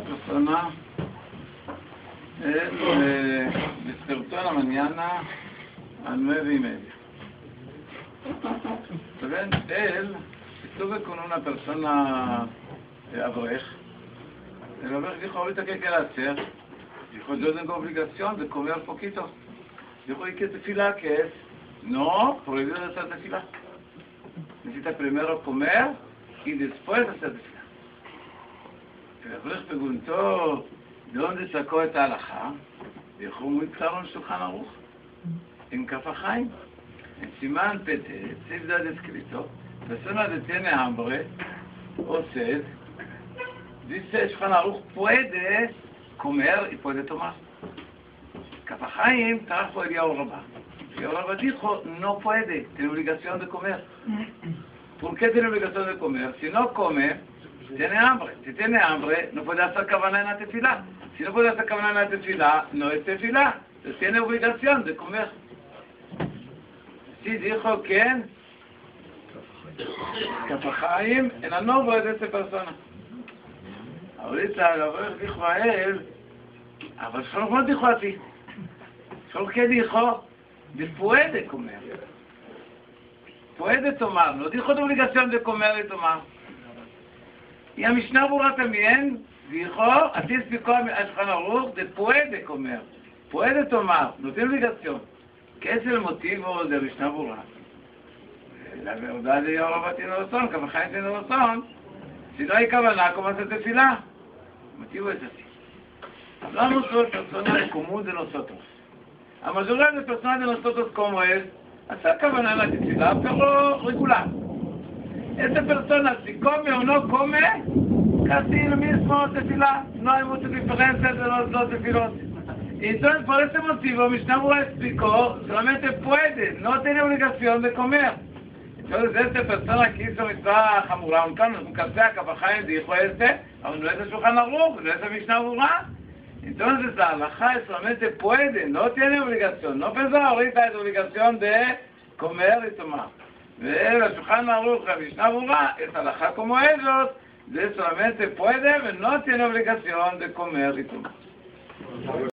persona él eh, eh, despertó en la mañana a nueve y media. ¿Saben? Él estuve con una persona de eh, abrej. El abrej dijo, ahorita qué quiero hacer. Dijo, yo tengo obligación de comer poquito. Dijo, ¿y qué fila que es? No, prohibido hacer fila. Necesita primero comer y después hacer fila. ויחלוש בגונתו דון לא דסקו את ההלכה, ויחום מצטרו על שולחן ערוך, עם כף החיים. סימן פטה, ציב דד אסקריטו, וסונה דתנא אמברה, עושה, דיסה שולחן ערוך פועדת, כומר, איפודה אומה. כף החיים טרחו אליהו רבה. אליהו רבה דיחו, נו פועדת, פואדה, תלוליגציון וכומר. פורקי תלוליגציון וכומר, סינוק כומר, tiene hambre. Si tiene hambre, no puede hacer cabana en la tefila. Si no puede hacer cabana en la tefila, no es tefila. Entonces tiene obligación de comer. Sí, dijo quién? Capajaim, el anobo es de esa persona. Ahorita el abuelo dijo a él, אבל שלום לא dijo así. Solo que dijo, puede comer. Puede tomar, no dijo de obligación de comer y tomar. Y Mishnah Burra también dijo, así explicó Ashkan Aruch, de puede comer, puede tomar, no tiene obligación. ¿Qué es el motivo de Mishnah Burra? La verdad de Yorba Tinorosón, Kamajay Tinorosón, si no hay cabana, ¿cómo hace tefilá? El motivo es así. Hablamos sobre personas común de nosotros. La mayoría de personas de nosotros, como es, hacer cabana la tefilá, pero regular. esta persona si come o no come, casi lo mismo fila, no hay mucha diferencia entre los dos filos. Entonces, por ese motivo, Mishnah explicó, solamente puede, no tiene obligación de comer. Entonces, esta persona que hizo Mishnah Hamura, un cano, un café, y dijo este, aún no es el Shulchan Aruch, no es el Mishnah Bura. Entonces, la halajá solamente puede, no tiene obligación. No pesa ahorita es obligación de comer y tomar. Eh, Mishnah Burra es alajá como ellos, de solamente puede, no tiene obligación de comer y comer.